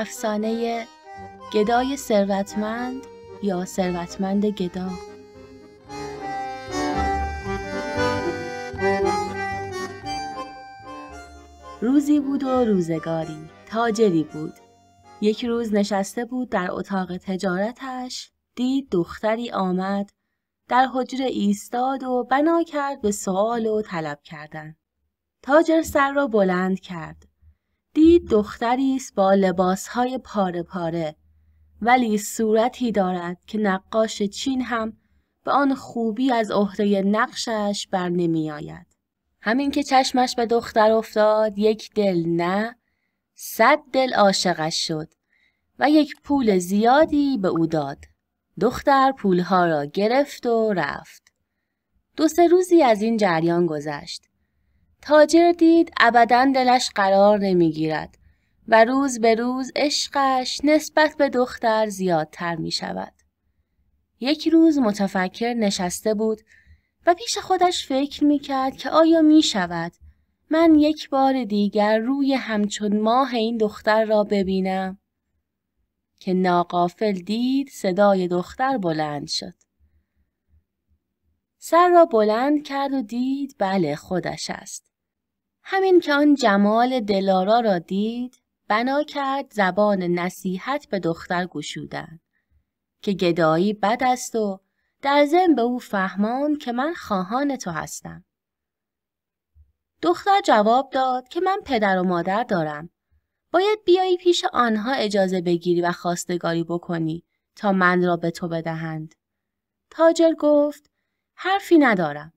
افسانه گدای ثروتمند یا ثروتمند گدا؟ روزی بود و روزگاری تاجری بود. یک روز نشسته بود در اتاق تجارتش دید دختری آمد در حجره ایستاد و بنا کرد به سوال و طلب کردن. تاجر سر را بلند کرد. دید دختری است با لباسهای پاره پاره ولی صورتی دارد که نقاش چین هم به آن خوبی از عهده نقشش بر نمی آید. همین که چشمش به دختر افتاد یک دل نه صد دل عاشقش شد و یک پول زیادی به او داد. دختر پولها را گرفت و رفت. دو سه روزی از این جریان گذشت. تاجر دید ابدا دلش قرار نمی‌گیرد و روز به روز عشقش نسبت به دختر زیادتر می شود. یک روز متفکر نشسته بود و پیش خودش فکر می کرد که آیا می شود من یک بار دیگر روی همچون ماه این دختر را ببینم؟ که ناقافل دید صدای دختر بلند شد. سر را بلند کرد و دید بله خودش است. همین که آن جمال دلارا را دید بنا کرد زبان نصیحت به دختر گشودن که گدایی بد است و در ضمن به او فهمان که من خواهان تو هستم. دختر جواب داد که من پدر و مادر دارم. باید بیایی پیش آنها اجازه بگیری و خواستگاری بکنی تا من را به تو بدهند. تاجر گفت حرفی ندارم.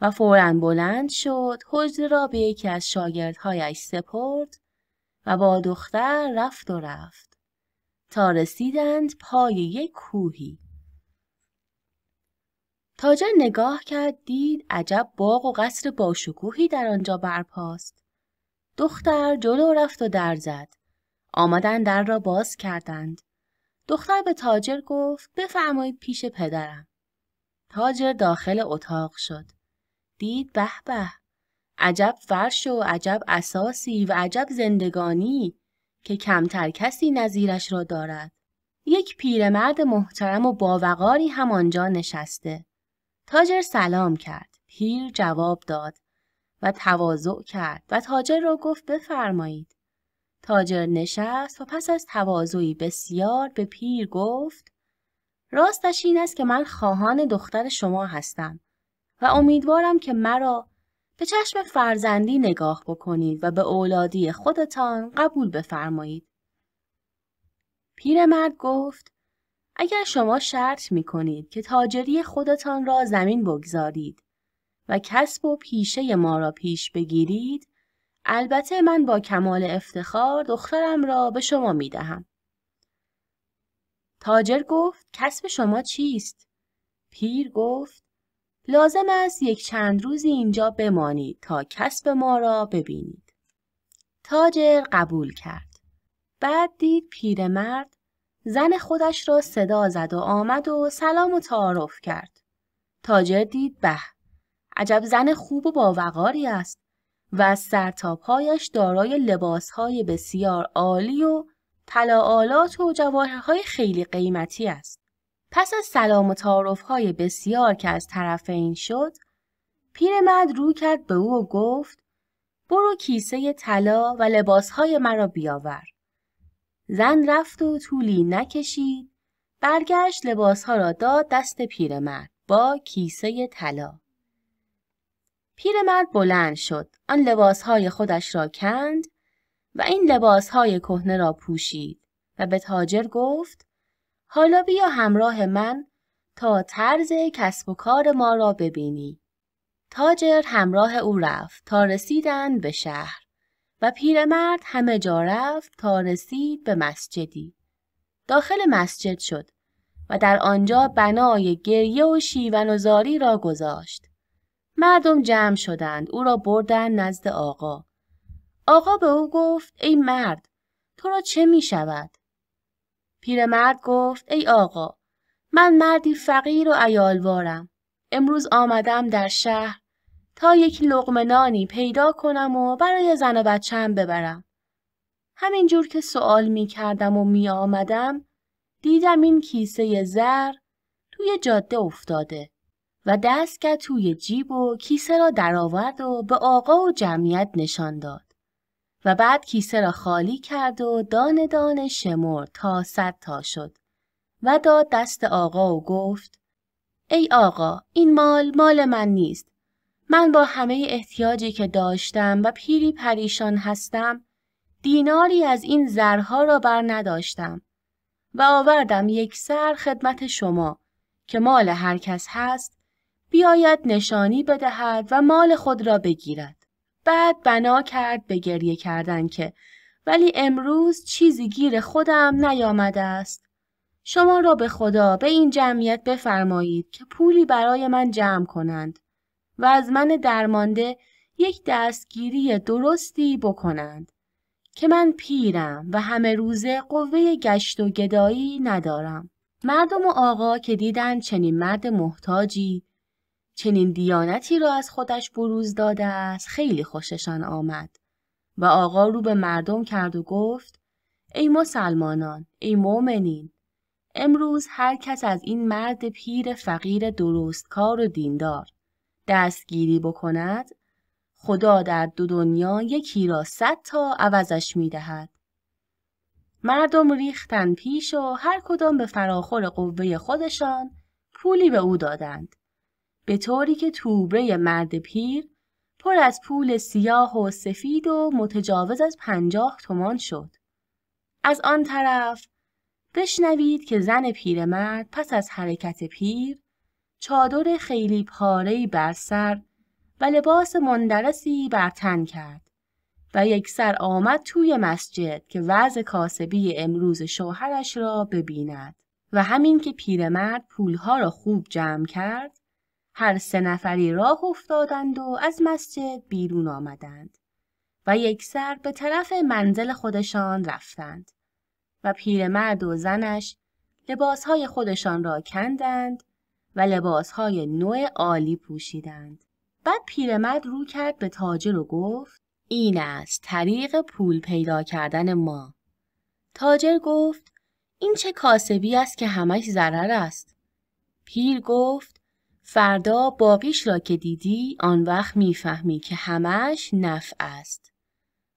و فورا بلند شد حجره را به یکی از شاگردهایش سپرد و با دختر رفت و رفت. تا رسیدند پای یک کوهی. تاجر نگاه کرد دید عجب باغ و قصر باشکوهی در آنجا برپاست. دختر جلو رفت و در زد. آمدن در را باز کردند. دختر به تاجر گفت بفرمایید پیش پدرم. تاجر داخل اتاق شد دید به به عجب فرش و عجب اساسی و عجب زندگانی که کمتر کسی نظیرش را دارد. یک پیرمرد محترم و باوقاری هم آنجا نشسته. تاجر سلام کرد. پیر جواب داد و تواضع کرد و تاجر را گفت بفرمایید. تاجر نشست و پس از تواضعی بسیار به پیر گفت راستش این است که من خواهان دختر شما هستم و امیدوارم که مرا به چشم فرزندی نگاه بکنید و به اولادی خودتان قبول بفرمایید. پیرمرد گفت اگر شما شرط می کنید که تاجری خودتان را زمین بگذارید و کسب و پیشه ما را پیش بگیرید البته من با کمال افتخار دخترم را به شما می دهم. تاجر گفت کسب شما چیست؟ پیر گفت لازم است یک چند روزی اینجا بمانید تا کسب ما را ببینید. تاجر قبول کرد. بعد دید پیرمرد زن خودش را صدا زد و آمد و سلام و تعارف کرد. تاجر دید به عجب زن خوب و باوقاری است و از سر تا پایش دارای لباسهای بسیار عالی و طلا و جواهرهای خیلی قیمتی است. پس از سلام و های بسیار که از طرفین شد، پیرمرد رو کرد به او و گفت برو کیسه طلا و لباسهای مرا بیاور. زن رفت و طولی نکشید، برگشت لباسها را داد دست پیرمرد با کیسه طلا. پیرمرد بلند شد، آن لباسهای خودش را کند و این لباسهای کهنه را پوشید و به تاجر گفت حالا بیا همراه من تا طرز کسب و کار ما را ببینی. تاجر همراه او رفت تا رسیدند به شهر و پیرمرد همه جا رفت تا رسید به مسجدی. داخل مسجد شد و در آنجا بنای گریه و شیون و زاری را گذاشت. مردم جمع شدند او را بردن نزد آقا. آقا به او گفت ای مرد تو را چه می شود؟ پیرمرد گفت ای آقا من مردی فقیر و ایالوارم. امروز آمدم در شهر تا یک لغمه نانی پیدا کنم و برای زن و بچم ببرم. همینجور که سوال می کردم و می آمدم دیدم این کیسه زر توی جاده افتاده و دست کرد توی جیب و کیسه را درآورد و به آقا و جمعیت نشان داد. و بعد کیسه را خالی کرد و دانه دانه شمر تا صد تا شد. و داد دست آقا و گفت ای آقا این مال مال من نیست. من با همه احتیاجی که داشتم و پیری پریشان هستم دیناری از این زرها را بر نداشتم. و آوردم یک سر خدمت شما که مال هر کس هست بیاید نشانی بدهد و مال خود را بگیرد. بعد بنا کرد به گریه کردن که ولی امروز چیزی گیر خودم نیامده است. شما را به خدا به این جمعیت بفرمایید که پولی برای من جمع کنند و از من درمانده یک دستگیری درستی بکنند که من پیرم و همه روزه قوه گشت و گدایی ندارم. مردم و آقا که دیدن چنین مرد محتاجی چنین دیانتی را از خودش بروز داده است خیلی خوششان آمد و آقا رو به مردم کرد و گفت ای مسلمانان ای مؤمنین امروز هر کس از این مرد پیر فقیر درستکار و دیندار دستگیری بکند خدا در دو دنیا یکی را صد تا عوضش می دهد. مردم ریختن پیش و هر کدام به فراخور قوه خودشان پولی به او دادند. به طوری که توبره مرد پیر پر از پول سیاه و سفید و متجاوز از پنجاه تومان شد. از آن طرف بشنوید که زن پیرمرد پس از حرکت پیر چادر خیلی پارهی بر سر و لباس مندرسی بر تن کرد و یک سر آمد توی مسجد که وضع کاسبی امروز شوهرش را ببیند و همین که پیرمرد پولها را خوب جمع کرد هر سه نفری راه افتادند و از مسجد بیرون آمدند و یک سر به طرف منزل خودشان رفتند و پیرمرد و زنش لباسهای خودشان را کندند و لباسهای نوع عالی پوشیدند. بعد پیرمرد رو کرد به تاجر و گفت این است طریق پول پیدا کردن ما. تاجر گفت این چه کاسبی است که همش ضرر است. پیر گفت فردا باقیش را که دیدی آن وقت می‌فهمی که همش نفع است.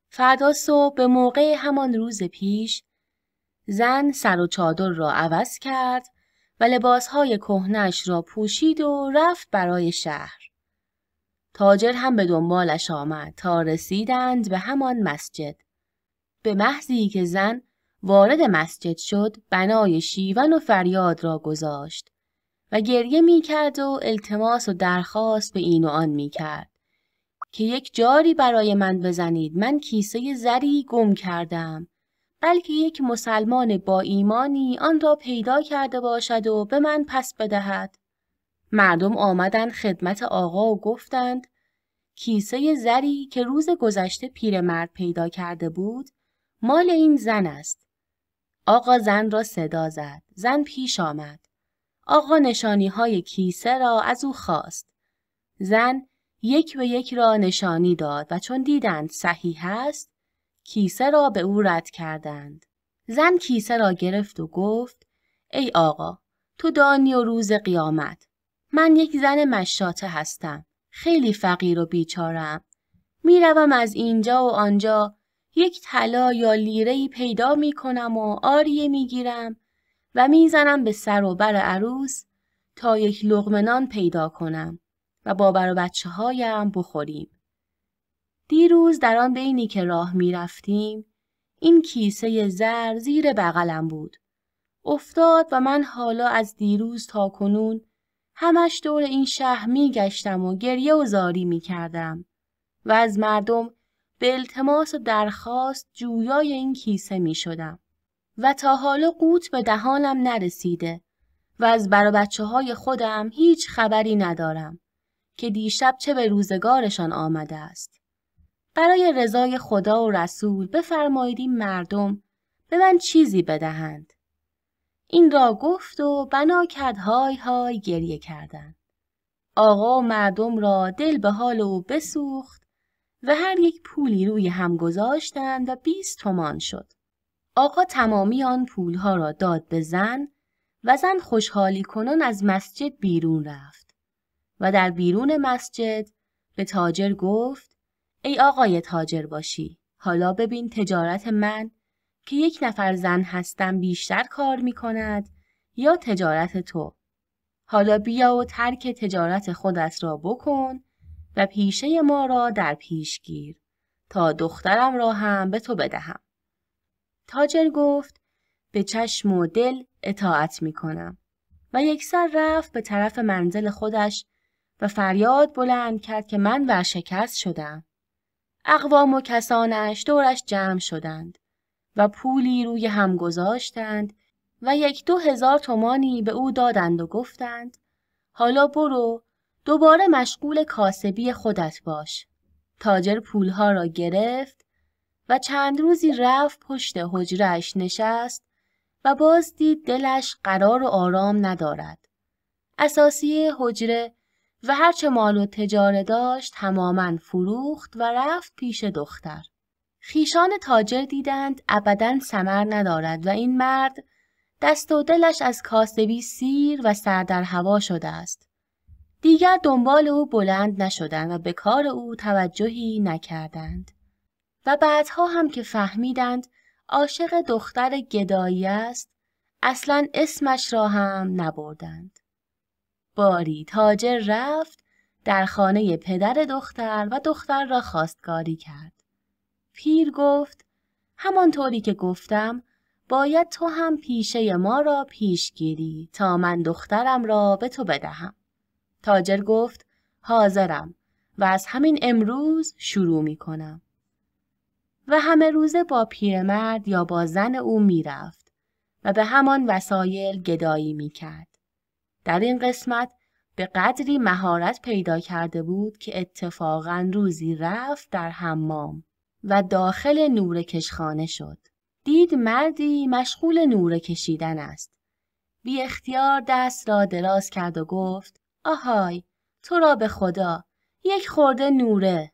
فردا صبح به موقع همان روز پیش زن سر و چادر را عوض کرد و لباسهای کهنش را پوشید و رفت برای شهر. تاجر هم به دنبالش آمد تا رسیدند به همان مسجد. به محضی که زن وارد مسجد شد بنای شیون و فریاد را گذاشت و گریه می کرد و التماس و درخواست به این و آن می کرد. که یک جاری برای من بزنید من کیسه زری گم کردم بلکه یک مسلمان با ایمانی آن را پیدا کرده باشد و به من پس بدهد. مردم آمدن خدمت آقا و گفتند کیسه زری که روز گذشته پیرمرد پیدا کرده بود مال این زن است. آقا زن را صدا زد. زن پیش آمد. آقا نشانی های کیسه را از او خواست. زن یک به یک را نشانی داد و چون دیدند صحیح است کیسه را به او رد کردند. زن کیسه را گرفت و گفت ای آقا تو دانی و روز قیامت من یک زن مشاته هستم. خیلی فقیر و بیچارم. می‌روم از اینجا و آنجا یک طلا یا لیره پیدا می کنم و آریه می گیرم و می‌زنم به سر و بر عروس تا یک لغمنان پیدا کنم و با بر و بچه هایم بخوریم. دیروز در آن بینی که راه می رفتیم این کیسه زر زیر بغلم بود. افتاد و من حالا از دیروز تا کنون همش دور این شهر می گشتم و گریه و زاری می کردم و از مردم به التماس و درخواست جویای این کیسه می شدم و تا حالا قوت به دهانم نرسیده و از بر بچه های خودم هیچ خبری ندارم که دیشب چه به روزگارشان آمده است. برای رضای خدا و رسول بفرمایید این مردم به من چیزی بدهند. این را گفت و بنا کرد های های گریه کردند. آقا و مردم را دل به حال او بسوخت و هر یک پولی روی هم گذاشتند و 20 تومان شد. آقا تمامی آن پولها را داد به زن و زن خوشحالی کنان از مسجد بیرون رفت و در بیرون مسجد به تاجر گفت ای آقای تاجر باشی حالا ببین تجارت من که یک نفر زن هستم بیشتر کار می کند یا تجارت تو حالا بیا و ترک تجارت خودت را بکن و پیشه ما را در پیش گیر تا دخترم را هم به تو بدهم. تاجر گفت به چشم و دل اطاعت می کنم و یک سر رفت به طرف منزل خودش و فریاد بلند کرد که من ورشکست شدم. اقوام و کسانش دورش جمع شدند و پولی روی هم گذاشتند و یک دو هزار تومانی به او دادند و گفتند حالا برو دوباره مشغول کاسبی خودت باش. تاجر پولها را گرفت و چند روزی رفت پشت حجرش نشست و باز دید دلش قرار و آرام ندارد. اساسی حجره و هرچه مال و تجاره داشت تماما فروخت و رفت پیش دختر. خیشان تاجر دیدند ابدا سمر ندارد و این مرد دست و دلش از کاسبی سیر و سر در هوا شده است. دیگر دنبال او بلند نشدند و به کار او توجهی نکردند. و بعدها هم که فهمیدند عاشق دختر گدایی است اصلا اسمش را هم نبردند. باری تاجر رفت در خانه پدر دختر و دختر را خواستگاری کرد. پیر گفت همانطوری که گفتم باید تو هم پیشه ما را پیش گیری تا من دخترم را به تو بدهم. تاجر گفت حاضرم و از همین امروز شروع می کنم. و همه روزه با پیرمرد یا با زن او می‌رفت و به همان وسایل گدایی می کرد. در این قسمت به قدری مهارت پیدا کرده بود که اتفاقا روزی رفت در حمام و داخل نور کشخانه شد. دید مردی مشغول نور کشیدن است. بی اختیار دست را دراز کرد و گفت آهای تو را به خدا یک خورده نوره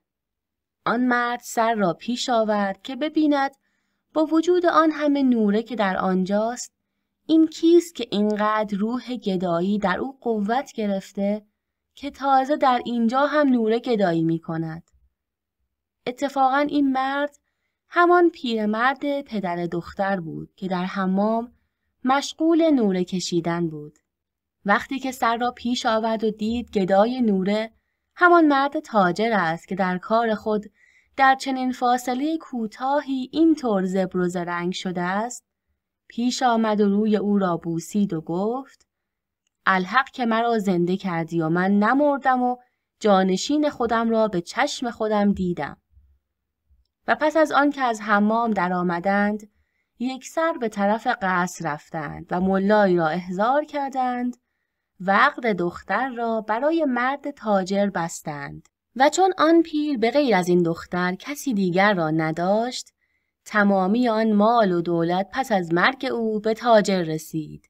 آن مرد سر را پیش آورد که ببیند با وجود آن همه نوره که در آنجاست این کیست که اینقدر روح گدایی در او قوت گرفته که تازه در اینجا هم نوره گدایی می کند. اتفاقا این مرد همان پیرمرد پدر دختر بود که در حمام مشغول نوره کشیدن بود. وقتی که سر را پیش آورد و دید گدای نوره همان مرد تاجر است که در کار خود در چنین فاصله کوتاهی اینطور زبر و زرنگ شده است. پیش آمد و روی او را بوسید و گفت الحق که مرا زنده کردی و من نمردم و جانشین خودم را به چشم خودم دیدم. و پس از آن که از حمام درآمدند یک سر به طرف قصر رفتند و ملایی را احضار کردند و عقد دختر را برای مرد تاجر بستند و چون آن پیر به غیر از این دختر کسی دیگر را نداشت تمامی آن مال و دولت پس از مرگ او به تاجر رسید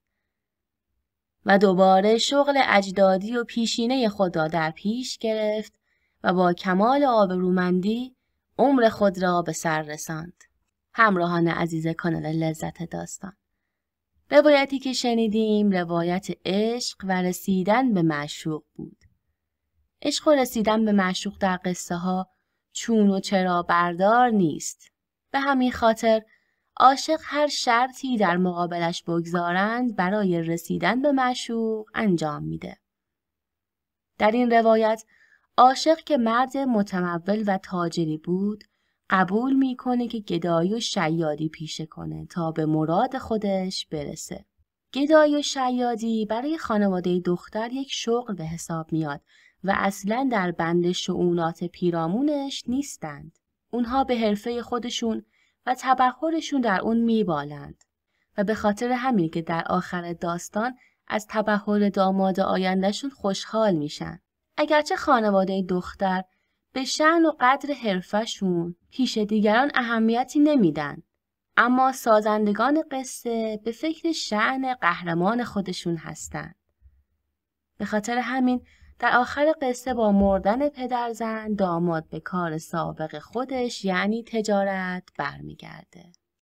و دوباره شغل اجدادی و پیشینه خود را در پیش گرفت و با کمال آبرومندی عمر خود را به سر رساند. همراهان عزیز کانال لذت داستان روایتی که شنیدیم روایت عشق و رسیدن به معشوق بود. عشق و رسیدن به معشوق در قصه ها چون و چرا بردار نیست. به همین خاطر عاشق هر شرطی در مقابلش بگذارند برای رسیدن به معشوق انجام میده. در این روایت عاشق که مرد متمول و تاجری بود قبول می‌کنه که گدایی و شیادی پیشه کنه تا به مراد خودش برسه. گدایی و شیادی برای خانواده دختر یک شغل به حساب میاد و اصلا در بند شعونات پیرامونش نیستند. اونها به حرفه خودشون و تبخورشون در اون میبالند و به خاطر همین که در آخر داستان از تبخور داماد آیندهشون خوشحال میشن. اگرچه خانواده دختر به شن و قدر حرفشون پیش دیگران اهمیتی نمیدن. اما سازندگان قصه به فکر شعن قهرمان خودشون هستند. به خاطر همین در آخر قصه با مردن پدرزن داماد به کار سابق خودش یعنی تجارت برمیگرده.